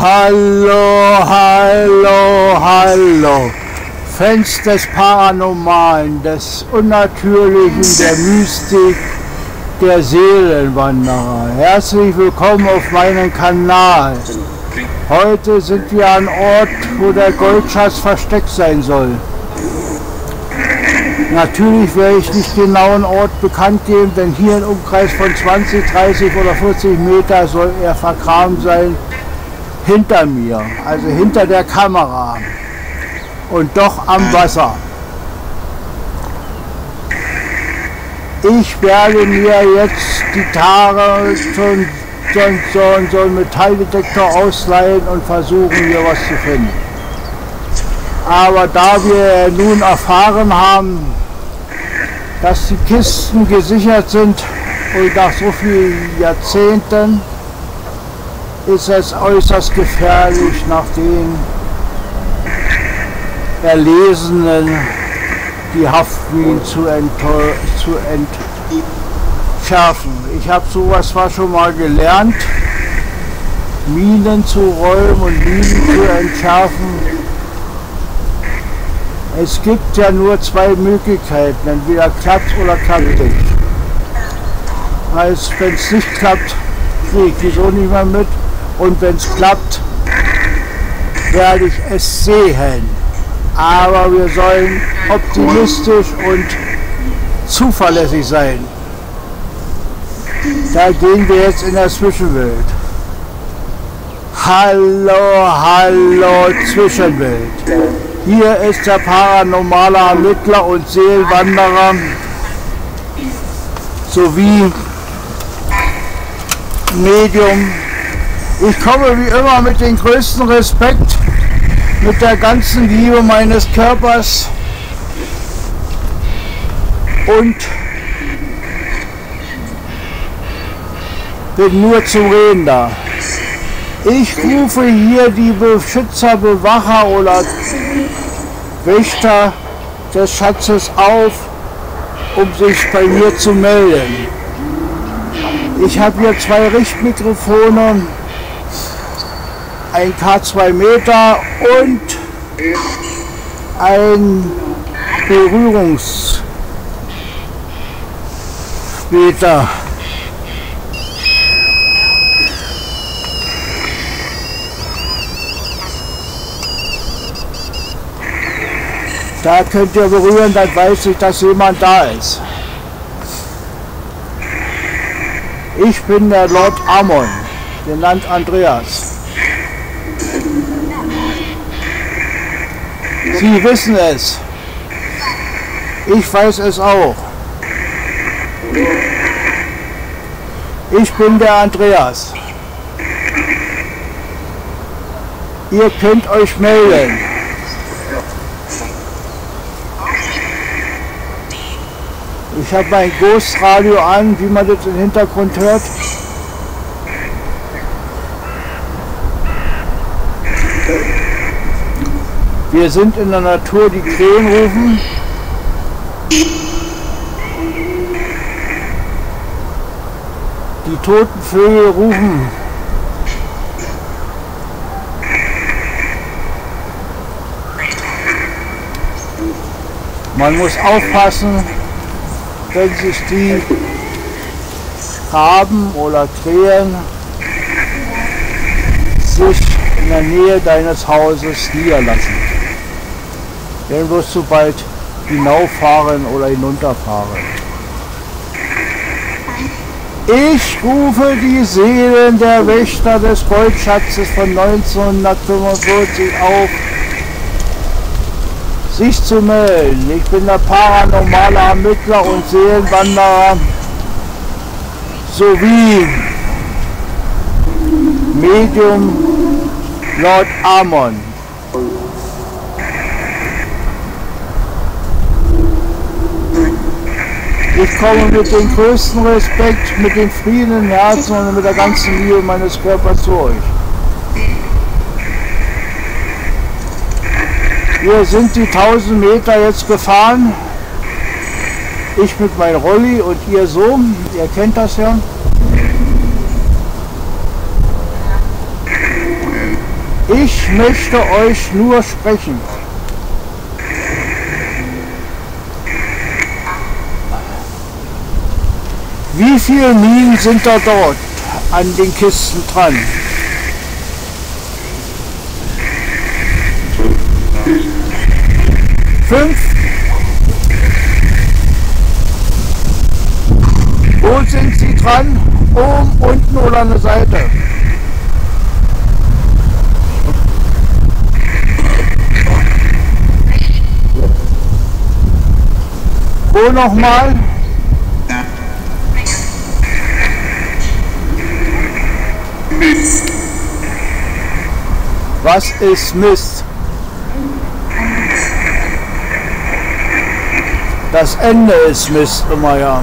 Hallo, hallo, hallo. Fans des Paranormalen, des Unnatürlichen, der Mystik, der Seelenwanderer. Herzlich willkommen auf meinem Kanal. Heute sind wir an Ort, wo der Goldschatz versteckt sein soll. Natürlich werde ich nicht genauen Ort bekannt geben, denn hier im Umkreis von 20, 30 oder 40 Meter soll er vergraben sein hinter mir, also hinter der Kamera und doch am Wasser. Ich werde mir jetzt die Tage so, so, so, so einen Metalldetektor ausleihen und versuchen hier was zu finden. Aber da wir nun erfahren haben, dass die Kisten gesichert sind und nach so vielen Jahrzehnten ist es äußerst gefährlich, nach den Erlesenen die Haftminen zu, zu entschärfen. Ich habe sowas zwar schon mal gelernt, Minen zu räumen und Minen zu entschärfen. Es gibt ja nur zwei Möglichkeiten, entweder klappt oder klappt nicht. Als wenn es nicht klappt, kriege ich wieso nicht mehr mit und wenn es klappt, werde ich es sehen. Aber wir sollen optimistisch und zuverlässig sein. Da gehen wir jetzt in der Zwischenwelt. Hallo, hallo Zwischenwelt. Hier ist der paranormale Ermittler und Seelenwanderer sowie Medium ich komme wie immer mit dem größten Respekt, mit der ganzen Liebe meines Körpers und bin nur zum Reden da. Ich rufe hier die Beschützer, Bewacher oder Wächter des Schatzes auf, um sich bei mir zu melden. Ich habe hier zwei Richtmikrofone ein K2 Meter und ein Berührungsmeter. Da könnt ihr berühren, dann weiß ich, dass jemand da ist. Ich bin der Lord Amon, genannt Andreas. Sie wissen es. Ich weiß es auch. Ich bin der Andreas. Ihr könnt euch melden. Ich habe mein Ghost-Radio an, wie man das im Hintergrund hört. Wir sind in der Natur, die Krähen rufen. Die toten Vögel rufen. Man muss aufpassen, wenn sich die Raben oder Krähen sich in der Nähe deines Hauses niederlassen. Dann wirst du bald hinauffahren oder hinunterfahren. Ich rufe die Seelen der Wächter des Goldschatzes von 1945 auf, sich zu melden. Ich bin der paranormale Ermittler und Seelenwanderer sowie Medium Lord Amon. Ich komme mit dem größten Respekt, mit dem Frieden im Herzen und mit der ganzen Liebe meines Körpers zu euch. Wir sind die 1000 Meter jetzt gefahren. Ich mit meinem Rolli und ihr so, ihr kennt das ja. Ich möchte euch nur sprechen. Wie viele Minen sind da dort an den Kisten dran? Fünf? Wo sind sie dran? Oben, unten oder an der Seite? Wo nochmal? Was ist Mist? Das Ende ist Mist immer ja.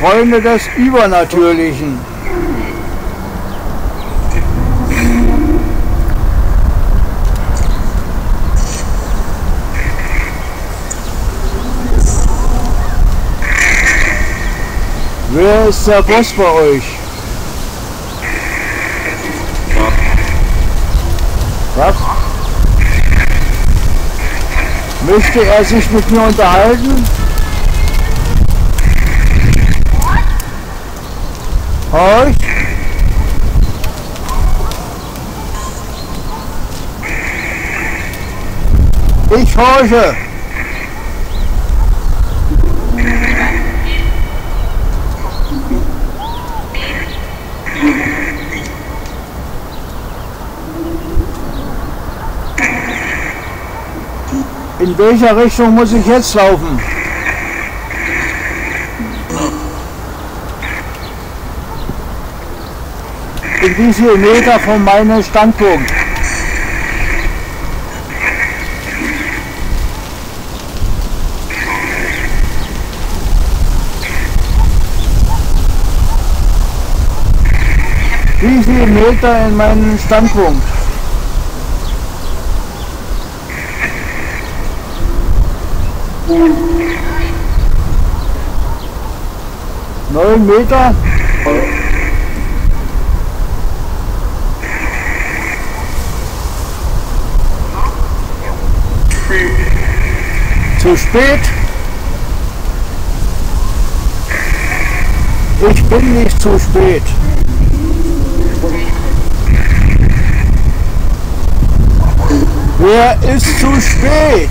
Freunde des Übernatürlichen. Wer ist der Boss bei euch? Was? Möchte er sich mit mir unterhalten? Euch? Ich horche. In welcher Richtung muss ich jetzt laufen? In wie viel Meter von meinem Standpunkt? Wie viel Meter in meinem Standpunkt? Neun Meter? Zu spät? Ich bin nicht zu spät. Wer ist zu spät?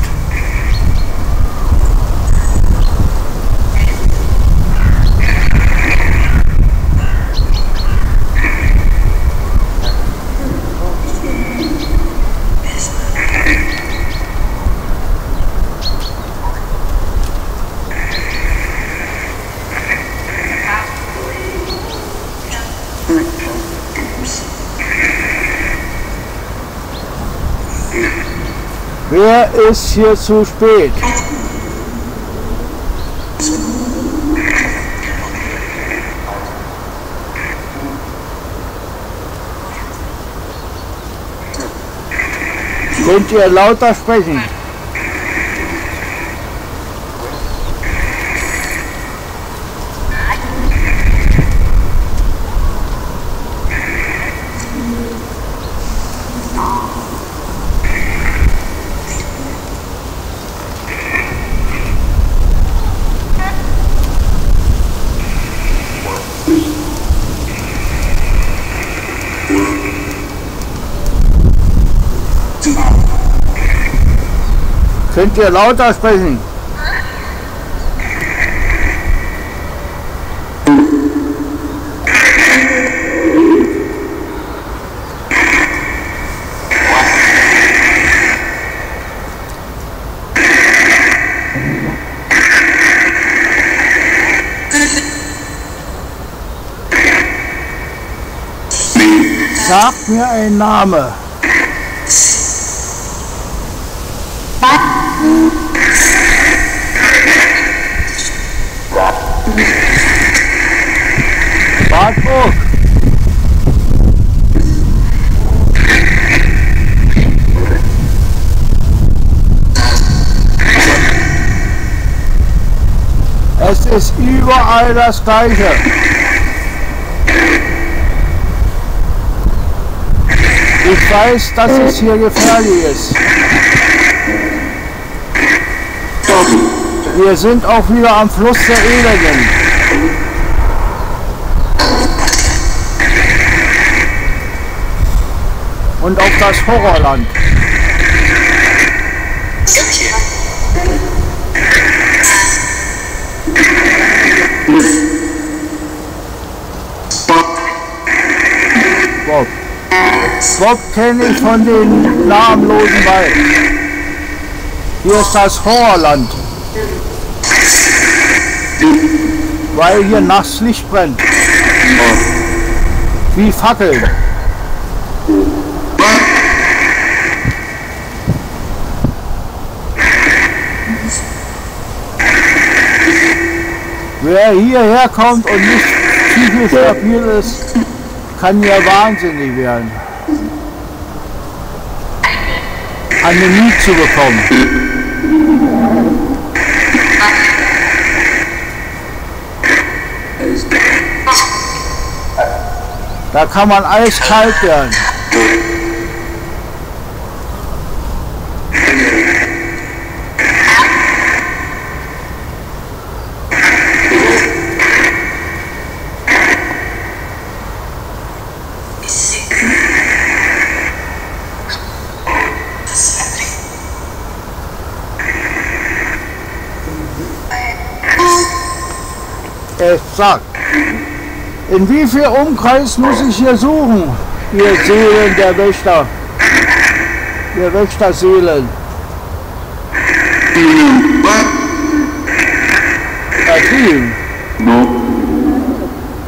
Wer ist hier zu spät? Könnt ihr lauter sprechen? Könnt ihr lauter sprechen? Sagt mir ein Name. Wartburg. ist überall das Gleiche. Ich weiß, dass es hier gefährlich ist. Wir sind auch wieder am Fluss der Elenden. Und auf das Horrorland. Bob. Bob kenne ich von den namenlosen Wald. Hier ist das Horrorland. Weil hier nachts Licht brennt. Wie Fackeln. Wer hierher kommt und nicht psychisch stabil ist, kann ja wahnsinnig werden. Anämie zu bekommen. Da kann man eiskalt werden. Es sagt, in wie viel Umkreis muss ich hier suchen, ihr Seelen der Wächter, ihr Wächterseelen? Erzielen.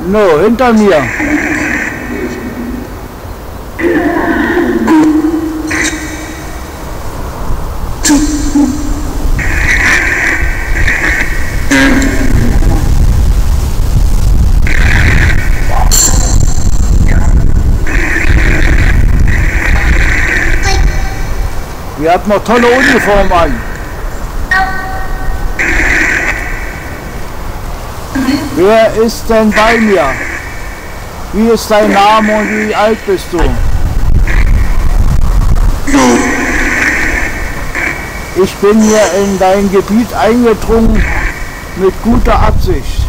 No, hinter mir. Ihr habt noch tolle Uniformen an. Wer ist denn bei mir? Wie ist dein Name und wie alt bist du? Ich bin hier in dein Gebiet eingedrungen mit guter Absicht.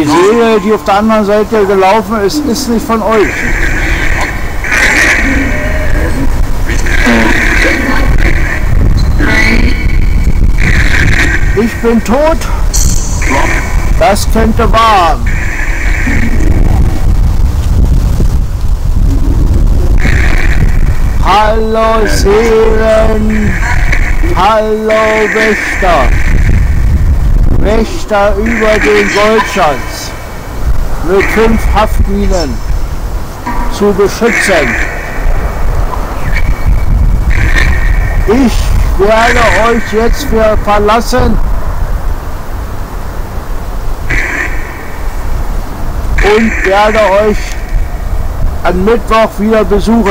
Die Seele, die auf der anderen Seite gelaufen ist, ist nicht von euch. Ich bin tot. Das könnte wahr. Hallo Seelen, hallo Wächter. Wächter über den Goldschatz mit fünf Haftminen zu beschützen. Ich werde euch jetzt ver- verlassen und werde euch am Mittwoch wieder besuchen,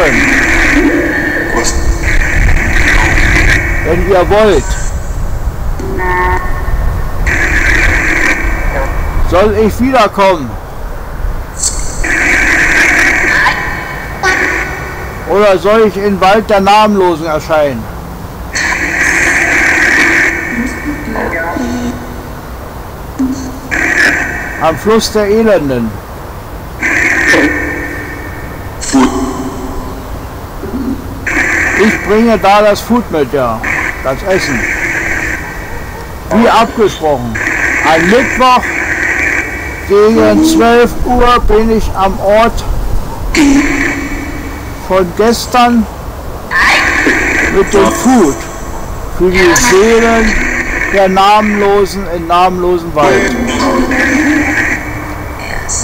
wenn ihr wollt. Soll ich wiederkommen? Oder soll ich in Wald der Namenlosen erscheinen? Am Fluss der Elenden. Ich bringe da das Food mit, ja. Das Essen. Wie abgesprochen. Am Mittwoch gegen 12 Uhr bin ich am Ort von gestern mit dem Food für die Seelen der Namenlosen im namenlosen Wald.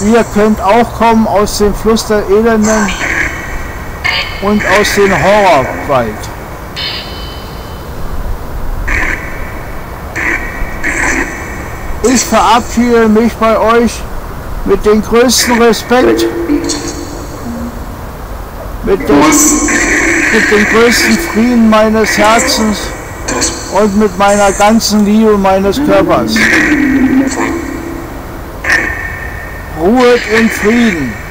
Ihr könnt auch kommen aus dem Fluss der Elenden und aus dem Horrorwald. Ich verabschiede mich bei euch mit dem größten Respekt, mit dem, mit dem größten Frieden meines Herzens und mit meiner ganzen Liebe meines Körpers. Ruhet in Frieden.